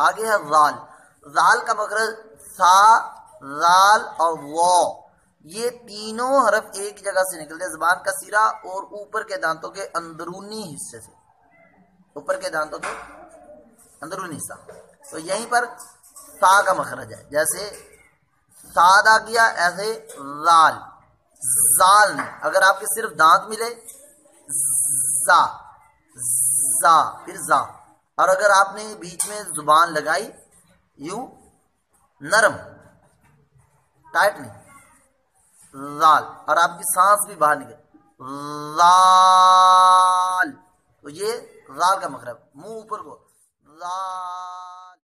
आगे है जाल जाल का मखरज सा जाल और वो। ये तीनों हरफ एक जगह से निकलते हैं। जबान का सिरा और ऊपर के दांतों के अंदरूनी हिस्से से। ऊपर के दांतों के अंदरूनी हिस्सा। तो यहीं पर सा का मखरज है। जैसे साद गया ऐसे जाल जाल नहीं अगर आपके सिर्फ़ दांत मिले, जा। जा, फिर जा। और अगर आपने बीच में ज़ुबान लगाई, यू, नरम टाइट नहीं लाल, और आपकी सांस भी बाहर निकल, लाल तो ये लाल का मकरब, मुँह ऊपर को, लाल